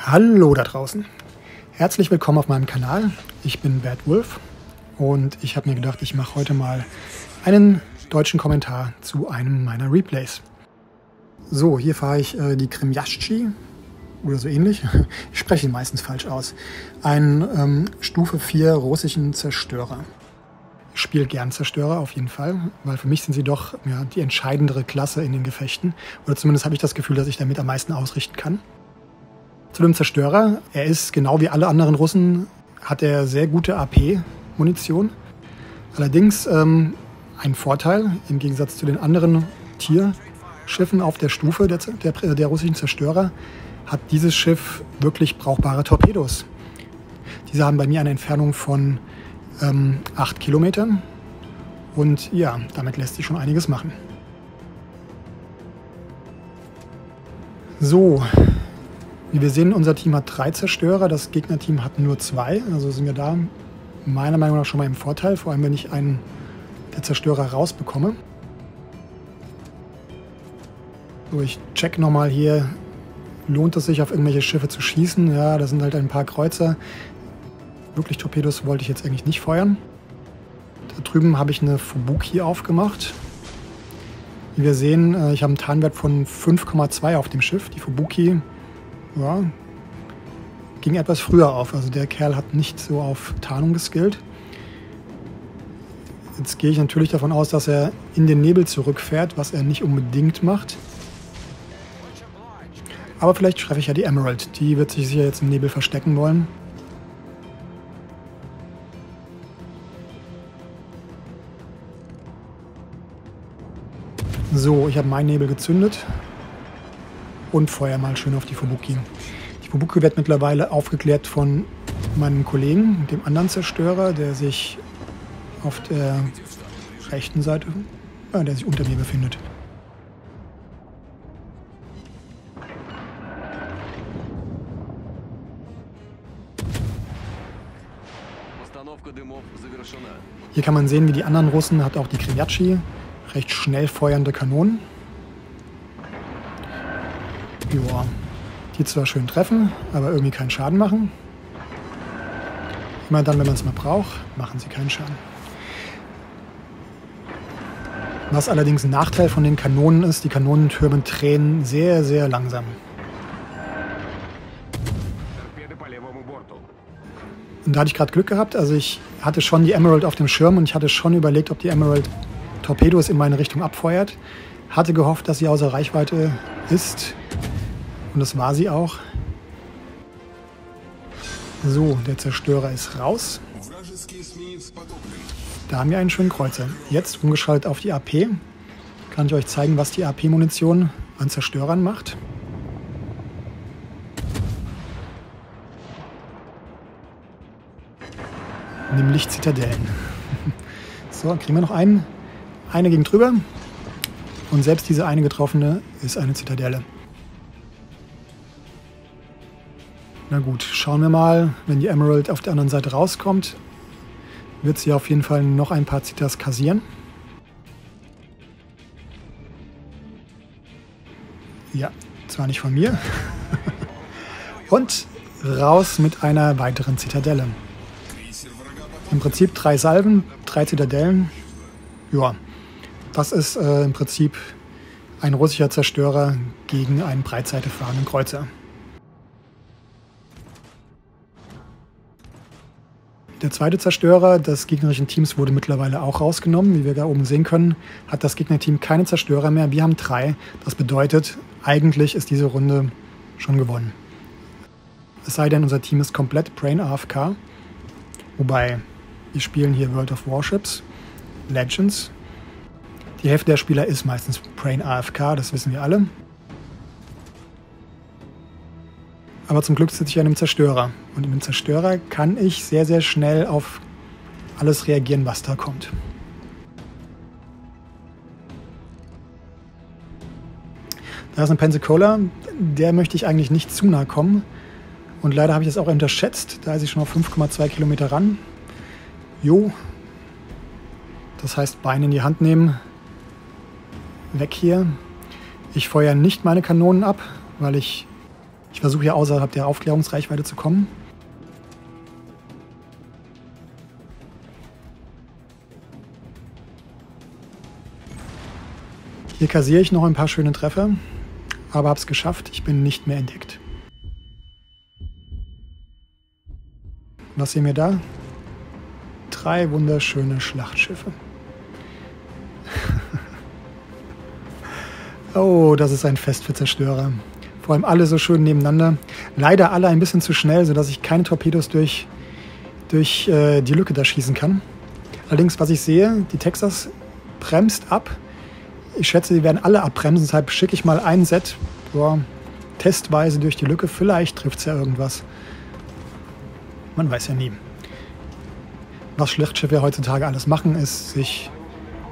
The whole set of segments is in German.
Hallo da draußen. Herzlich willkommen auf meinem Kanal. Ich bin Bad Wolf und ich habe mir gedacht, ich mache heute mal einen deutschen Kommentar zu einem meiner Replays. So, hier fahre ich äh, die Krimjaschi oder so ähnlich. Ich spreche ihn meistens falsch aus. Ein ähm, Stufe 4 russischen Zerstörer. Ich spiele gern Zerstörer auf jeden Fall, weil für mich sind sie doch ja, die entscheidendere Klasse in den Gefechten. Oder zumindest habe ich das Gefühl, dass ich damit am meisten ausrichten kann. Zu dem Zerstörer. Er ist genau wie alle anderen Russen, hat er sehr gute AP-Munition. Allerdings ähm, ein Vorteil im Gegensatz zu den anderen Tierschiffen auf der Stufe der, der, der russischen Zerstörer hat dieses Schiff wirklich brauchbare Torpedos. Diese haben bei mir eine Entfernung von ähm, 8 Kilometern und ja, damit lässt sich schon einiges machen. So, wie wir sehen, unser Team hat drei Zerstörer, das Gegnerteam hat nur zwei. Also sind wir da meiner Meinung nach schon mal im Vorteil, vor allem wenn ich einen der Zerstörer rausbekomme. So, ich check nochmal hier, lohnt es sich auf irgendwelche Schiffe zu schießen? Ja, da sind halt ein paar Kreuzer. Wirklich Torpedos wollte ich jetzt eigentlich nicht feuern. Da drüben habe ich eine Fubuki aufgemacht. Wie wir sehen, äh, ich habe einen Tarnwert von 5,2 auf dem Schiff. Die Fubuki ja, ging etwas früher auf. Also der Kerl hat nicht so auf Tarnung geskillt. Jetzt gehe ich natürlich davon aus, dass er in den Nebel zurückfährt, was er nicht unbedingt macht. Aber vielleicht treffe ich ja die Emerald. Die wird sich sicher jetzt im Nebel verstecken wollen. So, ich habe meinen Nebel gezündet und feuer mal schön auf die Fubuki. Die Fubuki wird mittlerweile aufgeklärt von meinem Kollegen, dem anderen Zerstörer, der sich auf der rechten Seite, äh, der sich unter mir befindet. Hier kann man sehen, wie die anderen Russen hat auch die Kriyachi recht schnell feuernde Kanonen. Joa. Die zwar schön treffen, aber irgendwie keinen Schaden machen. Immer dann, wenn man es mal braucht, machen sie keinen Schaden. Was allerdings ein Nachteil von den Kanonen ist, die Kanonentürme tränen sehr, sehr langsam. Und da hatte ich gerade Glück gehabt. Also ich hatte schon die Emerald auf dem Schirm und ich hatte schon überlegt, ob die Emerald Torpedos in meine Richtung abfeuert. Hatte gehofft, dass sie außer Reichweite ist. Und das war sie auch. So, der Zerstörer ist raus. Da haben wir einen schönen Kreuzer. Jetzt umgeschaltet auf die AP. Kann ich euch zeigen, was die AP-Munition an Zerstörern macht. Nämlich Zitadellen. So, kriegen wir noch einen. Eine ging drüber. Und selbst diese eine getroffene ist eine Zitadelle. Na gut, schauen wir mal, wenn die Emerald auf der anderen Seite rauskommt, wird sie auf jeden Fall noch ein paar Zitas kassieren. Ja, zwar nicht von mir. Und raus mit einer weiteren Zitadelle. Im Prinzip drei Salven, drei Zitadellen. Ja, das ist äh, im Prinzip ein russischer Zerstörer gegen einen breitseite fahrenden Kreuzer. Der zweite Zerstörer des gegnerischen Teams wurde mittlerweile auch rausgenommen. Wie wir da oben sehen können, hat das Gegnerteam keine Zerstörer mehr. Wir haben drei. Das bedeutet, eigentlich ist diese Runde schon gewonnen. Es sei denn, unser Team ist komplett Brain AFK. Wobei, wir spielen hier World of Warships, Legends. Die Hälfte der Spieler ist meistens Brain AFK, das wissen wir alle. Aber zum Glück sitze ich an einem Zerstörer. Und in dem Zerstörer kann ich sehr, sehr schnell auf alles reagieren, was da kommt. Da ist ein Pensacola, der möchte ich eigentlich nicht zu nah kommen. Und leider habe ich das auch unterschätzt. Da ist ich schon auf 5,2 Kilometer ran. Jo. Das heißt, Beine in die Hand nehmen. Weg hier. Ich feuere nicht meine Kanonen ab, weil ich Ich versuche hier außerhalb der Aufklärungsreichweite zu kommen. Hier kassiere ich noch ein paar schöne Treffer, aber habe es geschafft. Ich bin nicht mehr entdeckt. Was sehen wir da? Drei wunderschöne Schlachtschiffe. oh, das ist ein Fest für Zerstörer. Vor allem alle so schön nebeneinander. Leider alle ein bisschen zu schnell, sodass ich keine Torpedos durch, durch äh, die Lücke da schießen kann. Allerdings, was ich sehe, die Texas bremst ab. Ich schätze, die werden alle abbremsen, deshalb schicke ich mal ein Set boah, testweise durch die Lücke. Vielleicht trifft es ja irgendwas. Man weiß ja nie. Was Schlachtschiffe heutzutage alles machen, ist, sich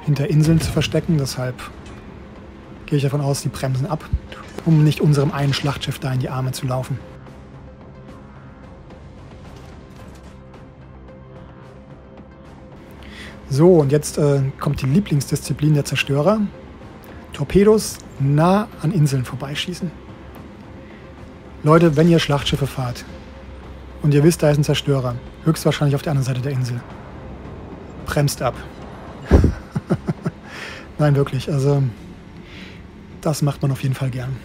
hinter Inseln zu verstecken. Deshalb gehe ich davon aus, die bremsen ab, um nicht unserem einen Schlachtschiff da in die Arme zu laufen. So, und jetzt äh, kommt die Lieblingsdisziplin der Zerstörer. Torpedos nah an Inseln vorbeischießen. Leute, wenn ihr Schlachtschiffe fahrt, und ihr wisst, da ist ein Zerstörer. Höchstwahrscheinlich auf der anderen Seite der Insel. Bremst ab. Nein, wirklich. Also, das macht man auf jeden Fall gern.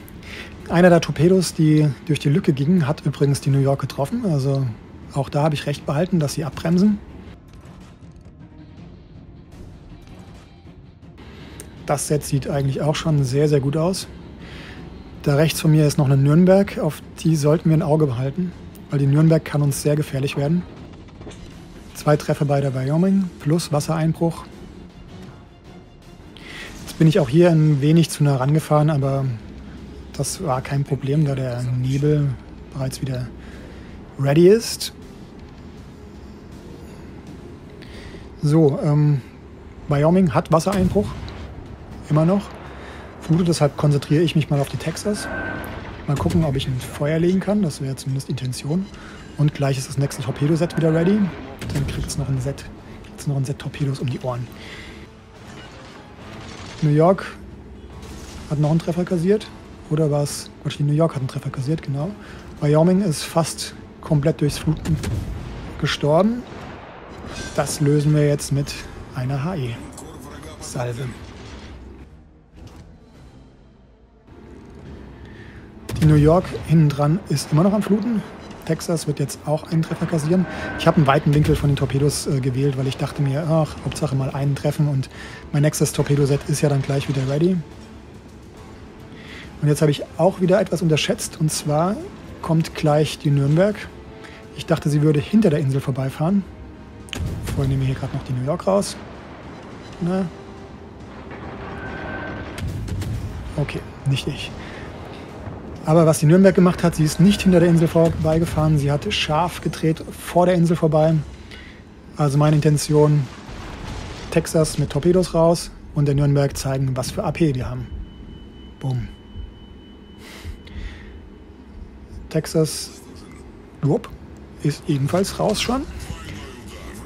Einer der Torpedos, die durch die Lücke gingen, hat übrigens die New York getroffen. Also, auch da habe ich recht behalten, dass sie abbremsen. Das Set sieht eigentlich auch schon sehr, sehr gut aus. Da rechts von mir ist noch eine Nürnberg, auf die sollten wir ein Auge behalten weil die Nürnberg kann uns sehr gefährlich werden. Zwei Treffer bei der Wyoming plus Wassereinbruch. Bin ich auch hier ein wenig zu nah rangefahren, aber das war kein Problem, da der Nebel bereits wieder ready ist. So, ähm, Wyoming hat Wassereinbruch, immer noch. Flute, deshalb konzentriere ich mich mal auf die Texas. Mal gucken, ob ich ein Feuer legen kann. Das wäre zumindest Intention. Und gleich ist das nächste Torpedoset wieder ready. Dann kriegt es noch ein Set Torpedos um die Ohren. New York hat noch einen Treffer kassiert. Oder war es? New York hat einen Treffer kassiert, genau. Wyoming ist fast komplett durchs Fluten gestorben. Das lösen wir jetzt mit einer HE-Salve. Die New York hinten dran ist immer noch am Fluten. Texas wird jetzt auch einen Treffer kassieren. Ich habe einen weiten Winkel von den Torpedos äh, gewählt, weil ich dachte mir, ach, Hauptsache mal einen treffen und mein nächstes Torpedoset ist ja dann gleich wieder ready. Und jetzt habe ich auch wieder etwas unterschätzt und zwar kommt gleich die Nürnberg. Ich dachte, sie würde hinter der Insel vorbeifahren. Vorher nehme ich hier gerade noch die New York raus. Na. Okay, nicht ich. Aber was die Nürnberg gemacht hat, sie ist nicht hinter der Insel vorbeigefahren, sie hat scharf gedreht vor der Insel vorbei. Also meine Intention, Texas mit Torpedos raus und der Nürnberg zeigen, was für AP die haben. Boom. Texas whoop, ist ebenfalls raus schon.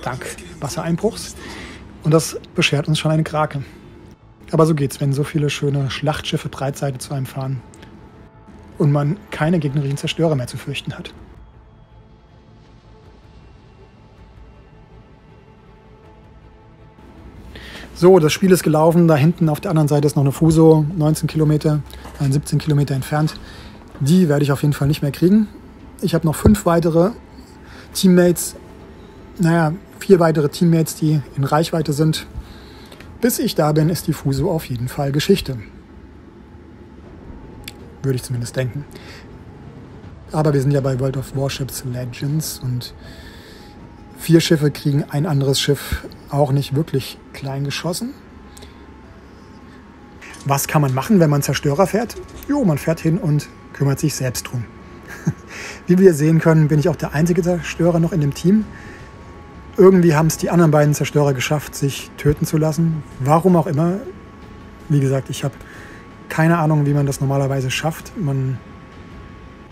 Dank Wassereinbruchs. Und das beschert uns schon eine Krake. Aber so geht's, wenn so viele schöne Schlachtschiffe Breitseite zu einem fahren und man keine gegnerischen Zerstörer mehr zu fürchten hat. So, das Spiel ist gelaufen. Da hinten auf der anderen Seite ist noch eine Fuso, 19 Kilometer, 17 Kilometer entfernt. Die werde ich auf jeden Fall nicht mehr kriegen. Ich habe noch fünf weitere Teammates, naja, vier weitere Teammates, die in Reichweite sind. Bis ich da bin, ist die Fuso auf jeden Fall Geschichte würde ich zumindest denken. Aber wir sind ja bei World of Warships Legends und vier Schiffe kriegen ein anderes Schiff auch nicht wirklich klein geschossen. Was kann man machen, wenn man Zerstörer fährt? Jo, man fährt hin und kümmert sich selbst drum. Wie wir sehen können, bin ich auch der einzige Zerstörer noch in dem Team. Irgendwie haben es die anderen beiden Zerstörer geschafft, sich töten zu lassen. Warum auch immer. Wie gesagt, ich habe keine Ahnung, wie man das normalerweise schafft. Man,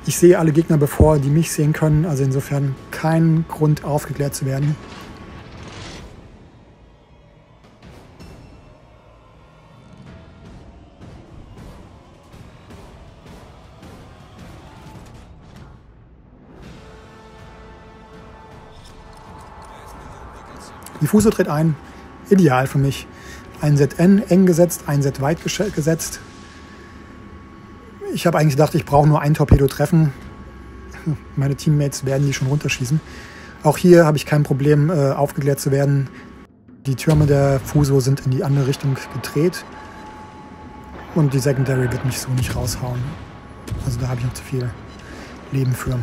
ich sehe alle Gegner bevor, die mich sehen können, also insofern kein Grund aufgeklärt zu werden. Die Diffuso tritt ein, ideal für mich. Ein ZN eng gesetzt, ein Set weit gesetzt, ich habe eigentlich gedacht, ich brauche nur ein Torpedo treffen. Meine Teammates werden die schon runterschießen. Auch hier habe ich kein Problem, äh, aufgeklärt zu werden. Die Türme der Fuso sind in die andere Richtung gedreht. Und die Secondary wird mich so nicht raushauen. Also da habe ich noch zu viel Leben für.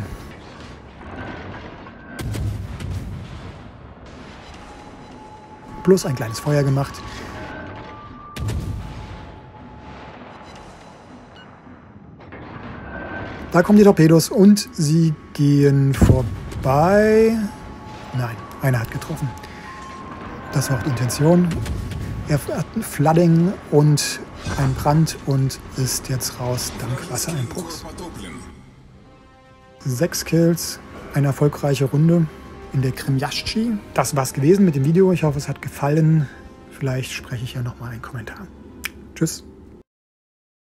Plus ein kleines Feuer gemacht. Da kommen die Torpedos und sie gehen vorbei. Nein, einer hat getroffen. Das war auch die Intention. Er hat ein Flooding und ein Brand und ist jetzt raus dank Wassereinbruchs. Sechs Kills, eine erfolgreiche Runde in der Krimjaschi. Das war's gewesen mit dem Video. Ich hoffe, es hat gefallen. Vielleicht spreche ich ja nochmal einen Kommentar. Tschüss.